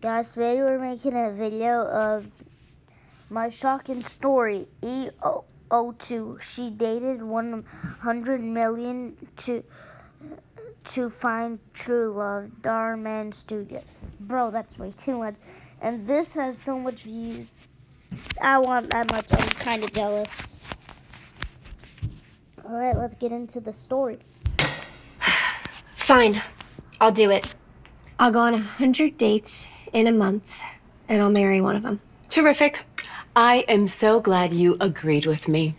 Guys, today we're making a video of my shocking story. EO2, she dated 100 million to to find true love. Dhar Mann Studio. Bro, that's way too much. And this has so much views. I want that much. I'm kind of jealous. Alright, let's get into the story. Fine. I'll do it. I'll go on a hundred dates in a month, and I'll marry one of them. Terrific. I am so glad you agreed with me.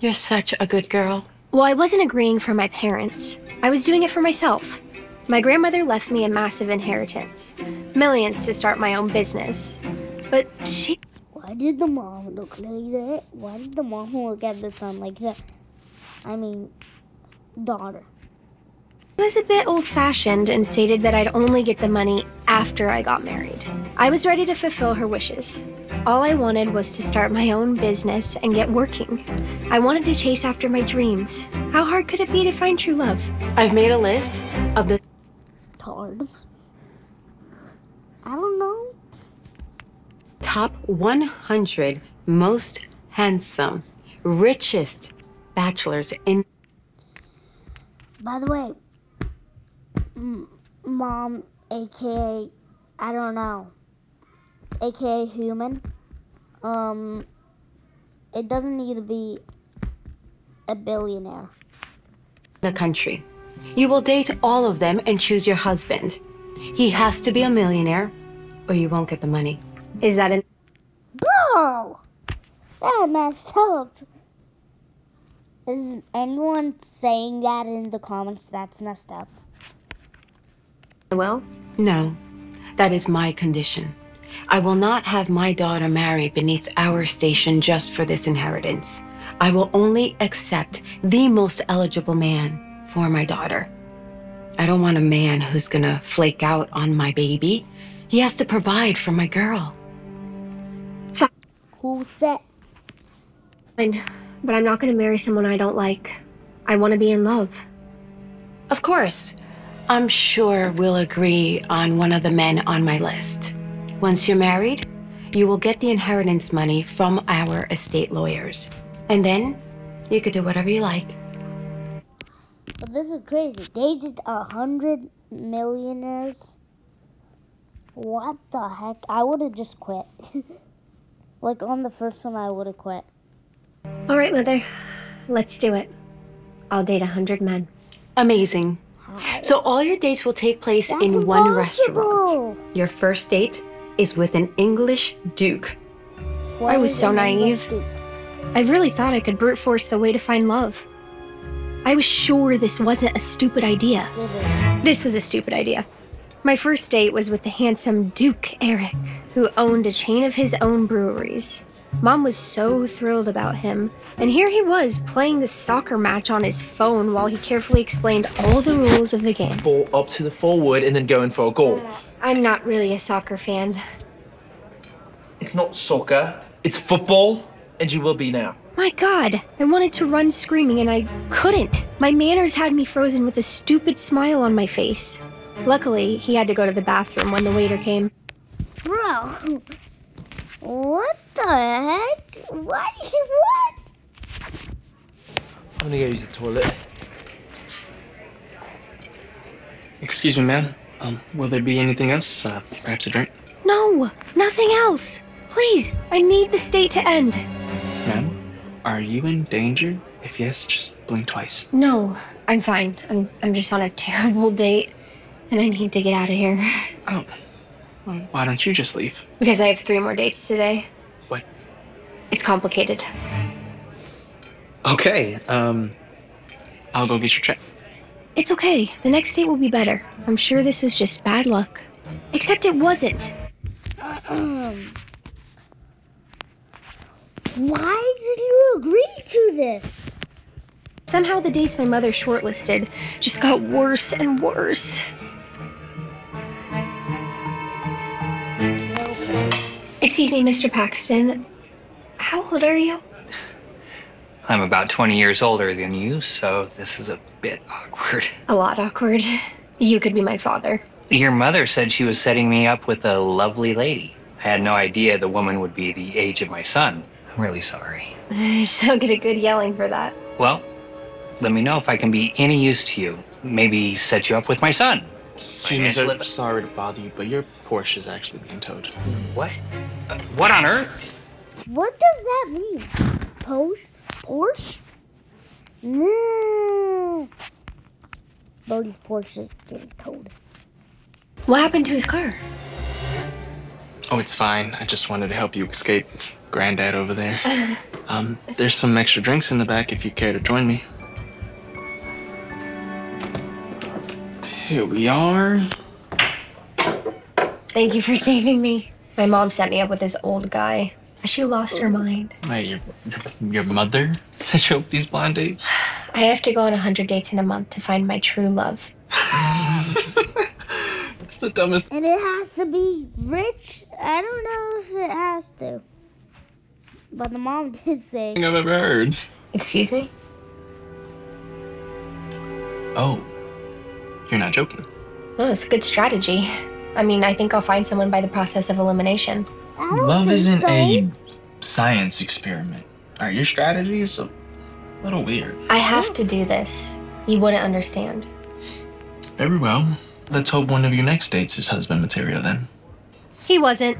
You're such a good girl. Well, I wasn't agreeing for my parents. I was doing it for myself. My grandmother left me a massive inheritance. Millions to start my own business. But she... Why did the mom look like that? Why did the mom look at the son like that? I mean, daughter. Was a bit old-fashioned and stated that I'd only get the money after I got married. I was ready to fulfill her wishes. All I wanted was to start my own business and get working. I wanted to chase after my dreams. How hard could it be to find true love? I've made a list of the Hard. I don't know. top 100 most handsome, richest bachelors in By the way, m- mom, aka, I don't know, aka human, um, it doesn't need to be a billionaire. the country. You will date all of them and choose your husband. He has to be a millionaire or you won't get the money. Is that an... Bro! That messed up. Is anyone saying that in the comments that's messed up? Well, No, that is my condition. I will not have my daughter married beneath our station just for this inheritance. I will only accept the most eligible man for my daughter. I don't want a man who's gonna flake out on my baby. He has to provide for my girl. Who said? fine. But I'm not going to marry someone I don't like. I want to be in love. Of course, I'm sure we'll agree on one of the men on my list. Once you're married, you will get the inheritance money from our estate lawyers. And then you could do whatever you like. But this is crazy. They did a hundred millionaires. What the heck? I would have just quit. like on the first one, I would have quit. All right, Mother. Let's do it. I'll date a hundred men. Amazing. So all your dates will take place That's in one restaurant. Your first date is with an English duke. What I was so naive. I really thought I could brute force the way to find love. I was sure this wasn't a stupid idea. This was a stupid idea. My first date was with the handsome Duke Eric, who owned a chain of his own breweries. Mom was so thrilled about him, and here he was playing the soccer match on his phone while he carefully explained all the rules of the game. ball up to the forward and then going for a goal. I'm not really a soccer fan. It's not soccer, it's football, and you will be now. My god, I wanted to run screaming and I couldn't. My manners had me frozen with a stupid smile on my face. Luckily, he had to go to the bathroom when the waiter came. Bro, what the heck? What? What? I'm gonna go use the toilet. Excuse me, ma'am. Um, will there be anything else? Uh, perhaps a drink? No, nothing else. Please, I need this date to end. Ma'am, are you in danger? If yes, just blink twice. No, I'm fine. I'm, I'm just on a terrible date and I need to get out of here. Oh. Well, why don't you just leave? Because I have three more dates today. What? It's complicated. Okay, um, I'll go get your check. It's okay. The next date will be better. I'm sure this was just bad luck. Except it wasn't. Um, why did you agree to this? Somehow the dates my mother shortlisted just got worse and worse. Excuse me, Mr. Paxton. How old are you? I'm about 20 years older than you, so this is a bit awkward. A lot awkward. You could be my father. Your mother said she was setting me up with a lovely lady. I had no idea the woman would be the age of my son. I'm really sorry. She'll get a good yelling for that. Well, let me know if I can be any use to you. Maybe set you up with my son. Excuse me, sir. Financial- Sorry to bother you, but your Porsche is actually being towed. What? Uh, what on earth? What does that mean? Porsche? Porsche? No. Bodie's Porsche is getting towed. What happened to his car? Oh, it's fine. I just wanted to help you escape Granddad over there. um, there's some extra drinks in the back if you care to join me. Here we are. Thank you for saving me. My mom set me up with this old guy. She lost her mind. Wait, your, your mother set you up these blind dates? I have to go on 100 dates in a month to find my true love. It's the dumbest And it has to be rich? I don't know if it has to. But the mom did say. thing I've ever heard. Excuse me? Oh, you're not joking. Oh, it's a good strategy. I mean, I think I'll find someone by the process of elimination. Love isn't so. a science experiment. All right, your strategy is a little weird. I have to do this. You wouldn't understand. Very well. Let's hope one of your next dates is husband material then. He wasn't.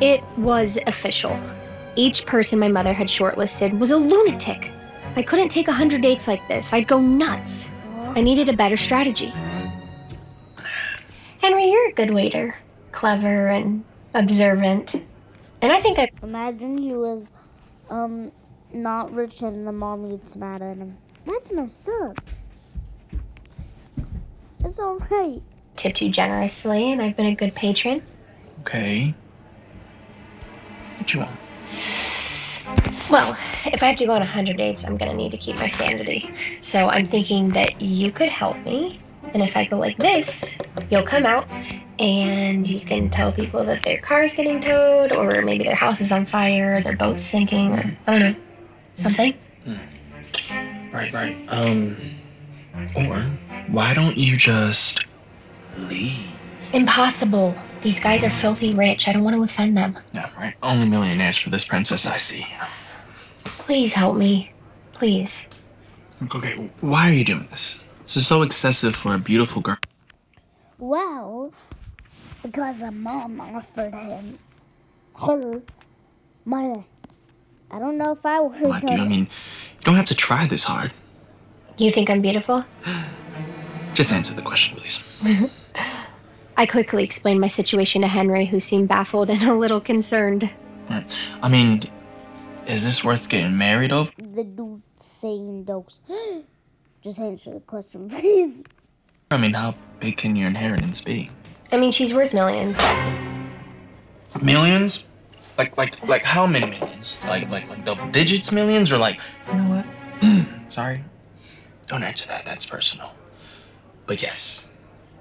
It was official. Each person my mother had shortlisted was a lunatic. I couldn't take a hundred dates like this. I'd go nuts. I needed a better strategy. Henry, you're a good waiter. Clever and observant. And I think I Imagine he was um not rich and the mom gets mad at him. That's messed up. It's alright. tipped you generously and I've been a good patron. Okay. What you want? Well, if I have to go on a hundred dates, I'm gonna need to keep my sanity. So I'm thinking that you could help me. And if I go like this, you'll come out and you can tell people that their car's getting towed, or maybe their house is on fire, their boat's sinking, or I don't know, something. Right, right. Um, or why don't you just leave? Impossible. These guys are filthy rich. I don't want to offend them. Yeah, right. Only millionaires for this princess I see. Please help me. Please. Okay, why are you doing this? This is so excessive for a beautiful girl. Well, because the mom offered him her money. I don't know if I would have Why do you? I mean, you don't have to try this hard. You think I'm beautiful? Just answer the question, please. I quickly explained my situation to Henry, who seemed baffled and a little concerned. I mean, is this worth getting married over? the dude saying those. Just answer the question, please. I mean, how big can your inheritance be? I mean, she's worth millions. Millions? Like, like, like, how many millions? Like, like, like double digits millions, or like, you know what? Sorry, don't answer that. That's personal. But yes,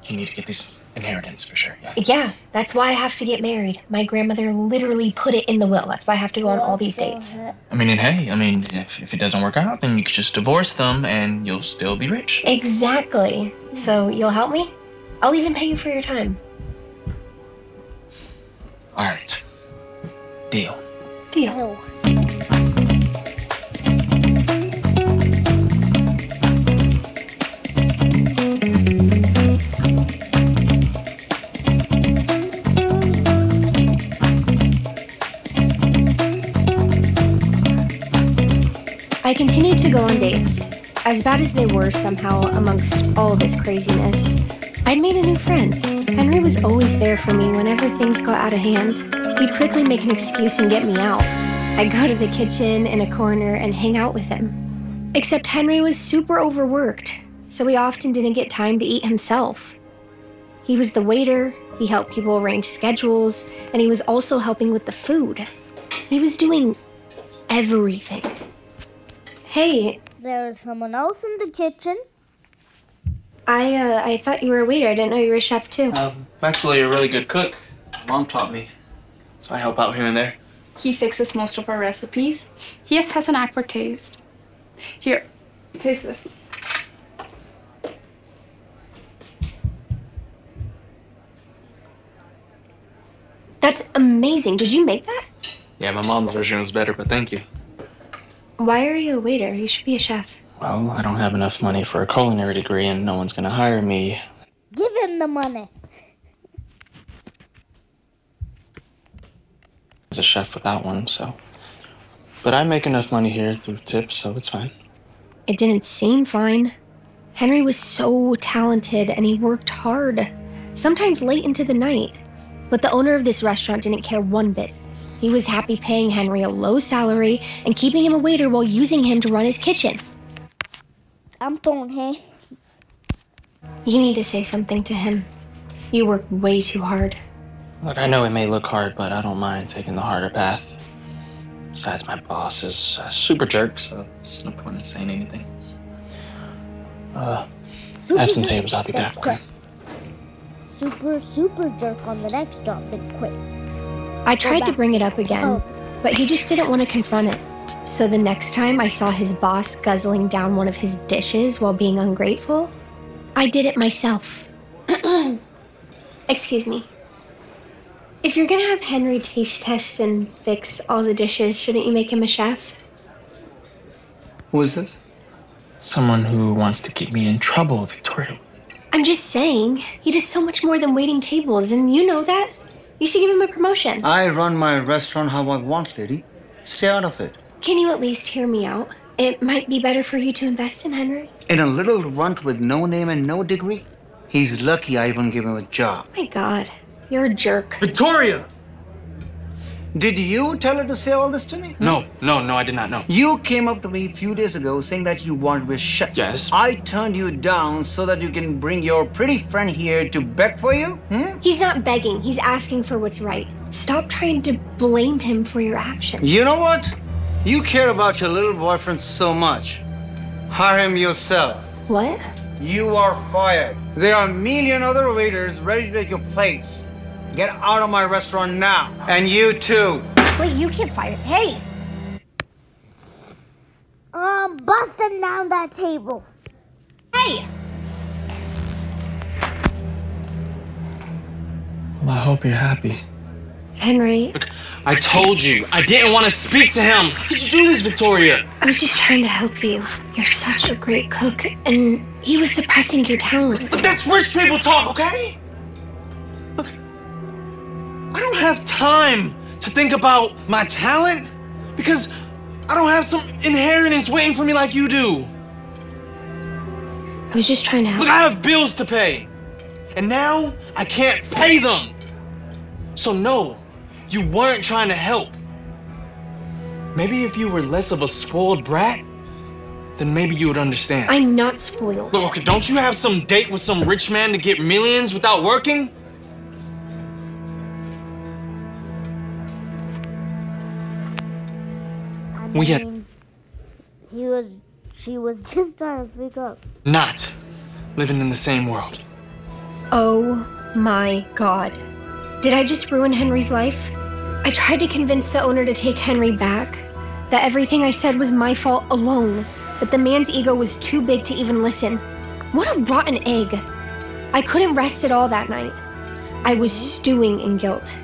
you need to get this inheritance for sure. Yeah. Yeah, that's why I have to get married. My grandmother literally put it in the will. That's why I have to go on all these dates. I mean, and hey, I mean, if, if it doesn't work out, then you can just divorce them, and you'll still be rich. Exactly. So you'll help me? I'll even pay you for your time. All right. Deal. Deal. I continued to go on dates. As bad as they were somehow amongst all this craziness, I'd made a new friend. Henry was always there for me whenever things got out of hand. He'd quickly make an excuse and get me out. I'd go to the kitchen in a corner and hang out with him. Except Henry was super overworked, so he often didn't get time to eat himself. He was the waiter, he helped people arrange schedules, and he was also helping with the food. He was doing everything. Hey, There's someone else in the kitchen. I uh, I thought you were a waiter. I didn't know you were a chef too. Um, I'm actually a really good cook. Mom taught me, so I help out here and there. He fixes most of our recipes. He just has an knack for taste. Here, taste this. That's amazing. Did you make that? Yeah, my mom's version was better, but thank you. Why are you a waiter? You should be a chef. Well, I don't have enough money for a culinary degree, and no one's gonna hire me. Give him the money. as a chef without one, so. But I make enough money here through tips, so it's fine. It didn't seem fine. Henry was so talented and he worked hard, sometimes late into the night. But the owner of this restaurant didn't care one bit. He was happy paying Henry a low salary and keeping him a waiter while using him to run his kitchen. I'm throwing hands. You need to say something to him. You work way too hard. Look, I know it may look hard, but I don't mind taking the harder path. Besides, my boss is a super jerk, so there's no point in saying anything. Uh, I have some tables. I'll be back. Okay? Super, super jerk on the next job and quit. I tried to bring it up again, but he just didn't want to confront it. So the next time I saw his boss guzzling down one of his dishes while being ungrateful, I did it myself. Excuse me. If you're gonna have Henry taste test and fix all the dishes, shouldn't you make him a chef? Who is this? Someone who wants to get me in trouble, Victoria. I'm just saying, he does so much more than waiting tables, and you know that. You should give him a promotion. I run my restaurant how I want, lady. Stay out of it. Can you at least hear me out? It might be better for you to invest in Henry. In a little runt with no name and no degree, he's lucky I even gave him a job. My god, you're a jerk. Victoria! Did you tell her to say all this to me? No, no, no, I did not know. You came up to me a few days ago saying that you wanted to be a chef. Yes. I turned you down so that you can bring your pretty friend here to beg for you? Hmm? He's not begging, he's asking for what's right. Stop trying to blame him for your actions. You know what? You care about your little boyfriend so much. Hire him yourself. What? You are fired. There are a million other waiters ready to take your place. Get out of my restaurant now. And you too. Wait, you can't fire. Hey! Um, busting down that table. Hey! Well, I hope you're happy. Henry, Look, I told you, I didn't want to speak to him. How could you do this, Victoria? I was just trying to help you. You're such a great cook, and he was suppressing your talent. Look, that's rich people talk, okay? I don't have time to think about my talent because I don't have some inheritance waiting for me like you do. I was just trying to help. Look. I have bills to pay. And now I can't pay them. So, no, you weren't trying to help. Maybe if you were less of a spoiled brat, then maybe you would understand. I'm not spoiled. Look, okay, don't you have some date with some rich man to get millions without working? We had- he was, she was just trying to speak up. Not living in the same world. Oh my god. Did I just ruin Henry's life? I tried to convince the owner to take Henry back, that everything I said was my fault alone, but the man's ego was too big to even listen. What a rotten egg. I couldn't rest at all that night. I was stewing in guilt.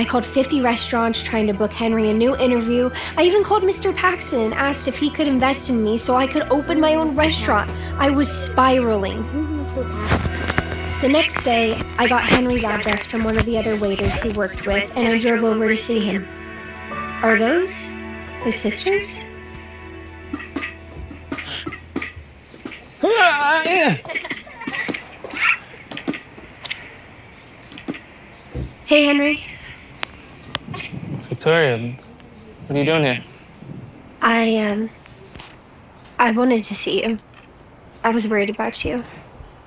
I called 50 restaurants trying to book Henry a new interview. I even called Mr. Paxton and asked if he could invest in me so I could open my own restaurant. I was spiraling. Who's Mr. Paxton? The next day, I got Henry's address from one of the other waiters he worked with, and I drove over to see him. Are those his sisters? Hey, Henry. Victoria, what are you doing here? I, um. I wanted to see you. I was worried about you.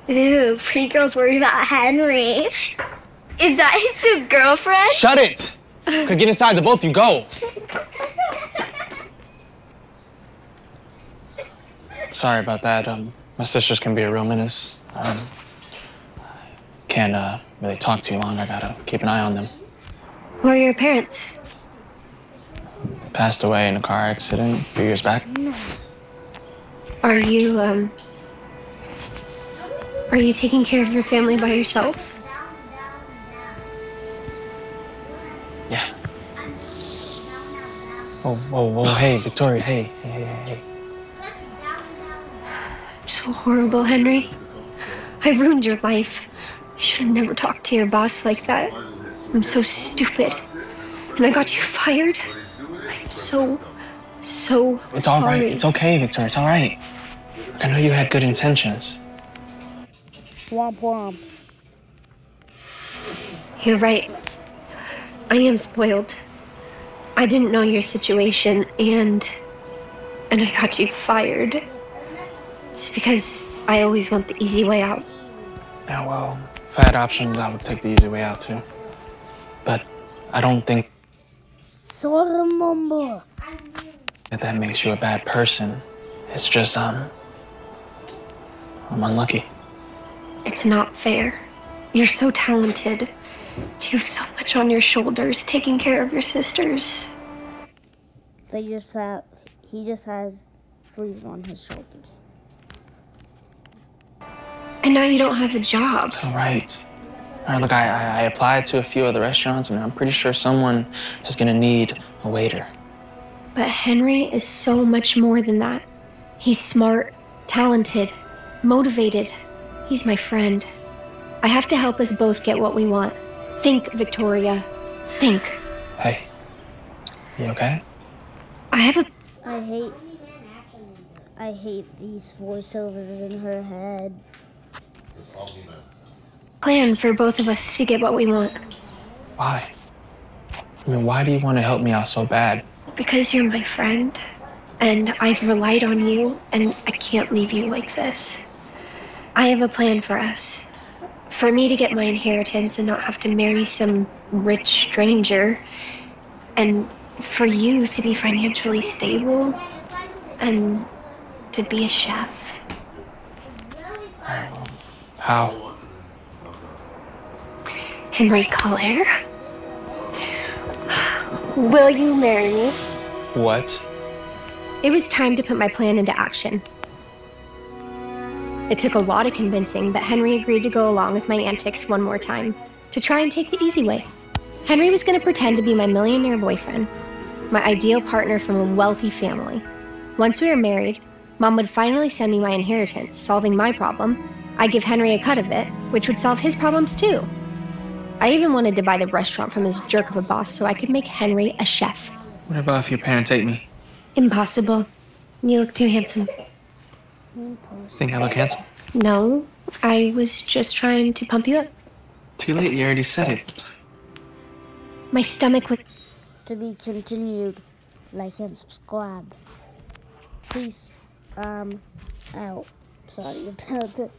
Ooh, pretty girl's worried about Henry. Is that his new girlfriend? Shut it! Could get inside the both you go. Sorry about that. Um, my sisters can be a real menace. Um, can't uh, really talk too long. I gotta keep an eye on them. Where are your parents? Passed away in a car accident a few years back. Are you, um. Are you taking care of your family by yourself? Yeah. Oh, whoa, whoa, hey, Victoria, hey, hey, hey, hey. I'm so horrible, Henry. I ruined your life. I should have never talked to your boss like that. I'm so stupid. And I got you fired. I'm so, so It's sorry. all right. It's okay, Victoria. It's all right. I know you had good intentions. Womp womp. You're right. I am spoiled. I didn't know your situation and and I got you fired. It's because I always want the easy way out. Yeah, well, if I had options, I would take the easy way out too. But I don't think Sorry, Mumbo. that that makes you a bad person. It's just, um, I'm unlucky. It's not fair. You're so talented. You have so much on your shoulders taking care of your sisters. They just have. He just has sleeves on his shoulders. And now you don't have a job. It's all right. All right, look, I, I, I applied to a few other restaurants. I mean, I'm pretty sure someone is gonna need a waiter. But Henry is so much more than that. He's smart, talented, motivated. He's my friend. I have to help us both get what we want. Think, Victoria. Think. Hey, you okay? I have a I hate. I hate these voiceovers in her head. Plan for both of us to get what we want. Why? I mean, why do you want to help me out so bad? Because you're my friend, and I've relied on you, and I can't leave you like this. I have a plan for us. For me to get my inheritance and not have to marry some rich stranger, and for you to be financially stable, and to be a chef. How? Henry Collier. Will you marry me? What? It was time to put my plan into action. It took a lot of convincing, but Henry agreed to go along with my antics one more time to try and take the easy way. Henry was going to pretend to be my millionaire boyfriend, my ideal partner from a wealthy family. Once we were married, Mom would finally send me my inheritance, solving my problem. I'd give Henry a cut of it, which would solve his problems too. I even wanted to buy the restaurant from his jerk of a boss so I could make Henry a chef. What about if your parents hate me? Impossible. You look too handsome. Think I look handsome? No, I was just trying to pump you up. Too late, you already said it. My stomach was. To be continued. Like and subscribe. Peace. Um. Out. Sorry about that.